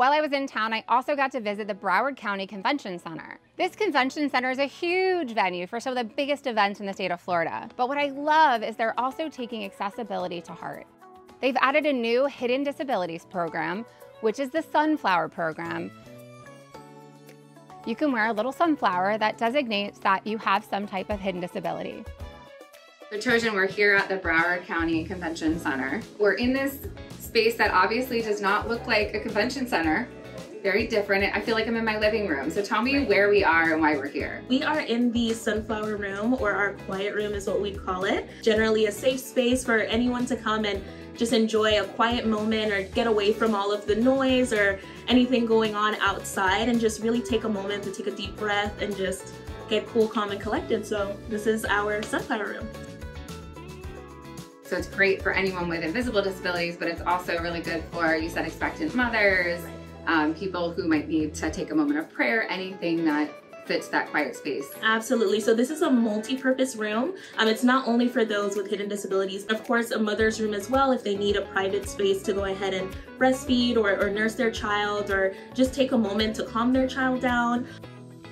While I was in town, I also got to visit the Broward County Convention Center. This convention center is a huge venue for some of the biggest events in the state of Florida. But what I love is they're also taking accessibility to heart. They've added a new hidden disabilities program, which is the Sunflower Program. You can wear a little sunflower that designates that you have some type of hidden disability. So Trojan, we're here at the Broward County Convention Center. We're in this space that obviously does not look like a convention center. Very different. I feel like I'm in my living room. So tell me where we are and why we're here. We are in the Sunflower Room, or our quiet room is what we call it. Generally a safe space for anyone to come and just enjoy a quiet moment or get away from all of the noise or anything going on outside and just really take a moment to take a deep breath and just get cool, calm, and collected. So this is our Sunflower Room. So it's great for anyone with invisible disabilities, but it's also really good for, you said, expectant mothers, um, people who might need to take a moment of prayer, anything that fits that quiet space. Absolutely. So this is a multi-purpose room. Um, it's not only for those with hidden disabilities. Of course, a mother's room as well if they need a private space to go ahead and breastfeed or, or nurse their child or just take a moment to calm their child down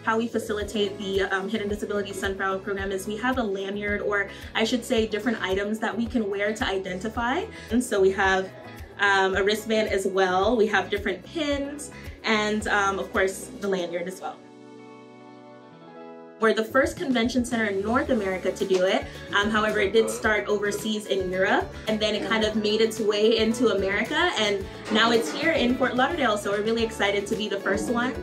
how we facilitate the um, Hidden Disability Sunflower Program is we have a lanyard, or I should say different items that we can wear to identify. And so we have um, a wristband as well. We have different pins and um, of course the lanyard as well. We're the first convention center in North America to do it. Um, however, it did start overseas in Europe and then it kind of made its way into America and now it's here in Fort Lauderdale. So we're really excited to be the first ones.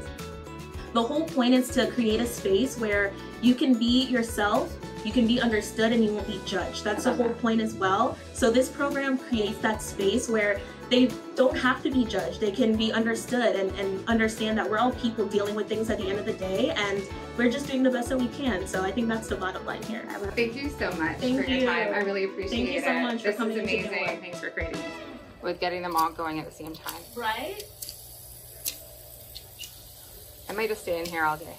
The whole point is to create a space where you can be yourself, you can be understood, and you won't be judged. That's the whole point as well. So this program creates that space where they don't have to be judged. They can be understood and, and understand that we're all people dealing with things at the end of the day and we're just doing the best that we can. So I think that's the bottom line here. Thank you so much Thank for you. your time. I really appreciate it. Thank you so much for this coming is amazing. Thanks for creating this. With getting them all going at the same time. Right? I might just stay in here all day.